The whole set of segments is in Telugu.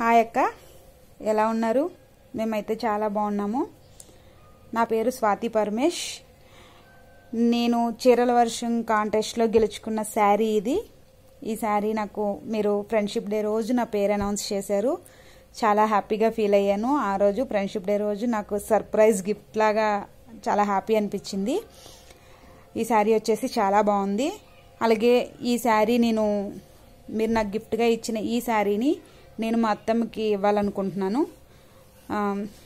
హాయ్ అక్క. ఎలా ఉన్నారు? మేమైతే చాలా బాగున్నాము. నా పేరు స్వాతి పరమేష్. నేను చీరల వర్షం కాంటెస్ట్లో గెలుచుకున్న శారీ ఇది. ఈ శారీ నాకు మీరు ఫ్రెండ్షిప్ డే రోజు నా పేరు అనౌన్స్ చేశారు. చాలా హ్యాపీగా ఫీల్ అయ్యాను. ఆ రోజు ఫ్రెండ్షిప్ డే రోజు నాకు సర్ప్రైజ్ గిఫ్ట్ లాగా చాలా హ్యాపీ అనిపించింది. ఈ శారీ వచ్చేసి చాలా బాగుంది. అలాగే ఈ శారీ నేను మీరు నాకు గిఫ్ట్గా ఇచ్చిన ఈ శారీని నేను మా అత్తమ్మకి ఇవ్వాలనుకుంటున్నాను.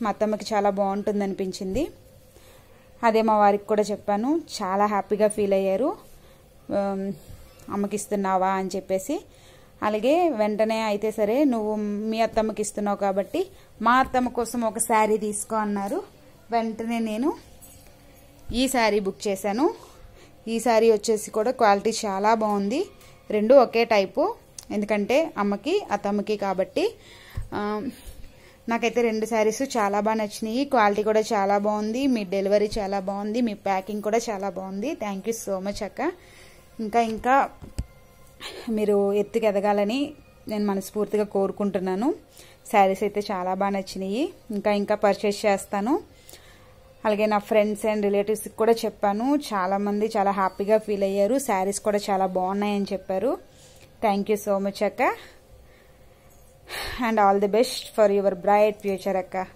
మా అత్తమ్మకి చాలా బాగుంటుంది అనిపించింది అదే మా వారికి కూడా చెప్పాను. చాలా హ్యాపీగా ఫీల్ అయ్యారు. అమ్మకి ఇస్తున్నావా అని చెప్పేసి. అలాగే వెంటనే అయితే సరే నువ్వు మీ అత్తమ్మకి ఇస్తున్నావు కాబట్టి మా అత్తమ్మ కోసం ఒక శారీ తీసుకో అన్నారు. వెంటనే నేను ఈ శారీ బుక్ చేశాను. ఈ శారీ వచ్చేసి కూడా క్వాలిటీ చాలా బాగుంది. రెండు ఒకే టైపు. ఎందుకంటే అమ్మకి అత్తమ్మకి కాబట్టి నాకైతే రెండు శారీస్ చాలా బాగా నచ్చినాయి. క్వాలిటీ కూడా చాలా బాగుంది. మీ డెలివరీ చాలా బాగుంది. మీ ప్యాకింగ్ కూడా చాలా బాగుంది. థ్యాంక్ యూ సో మచ్ అక్క. ఇంకా ఇంకా మీరు ఎత్తుకు ఎదగాలని నేను మనస్ఫూర్తిగా కోరుకుంటున్నాను. శారీస్ అయితే చాలా బాగా నచ్చినాయి. ఇంకా ఇంకా పర్చేస్ చేస్తాను. అలాగే నా ఫ్రెండ్స్ అండ్ రిలేటివ్స్కి కూడా చెప్పాను. చాలామంది చాలా హ్యాపీగా ఫీల్ అయ్యారు. శారీస్ కూడా చాలా బాగున్నాయని చెప్పారు. Thank you so much, Akka. And all the best for your bright future, Akka.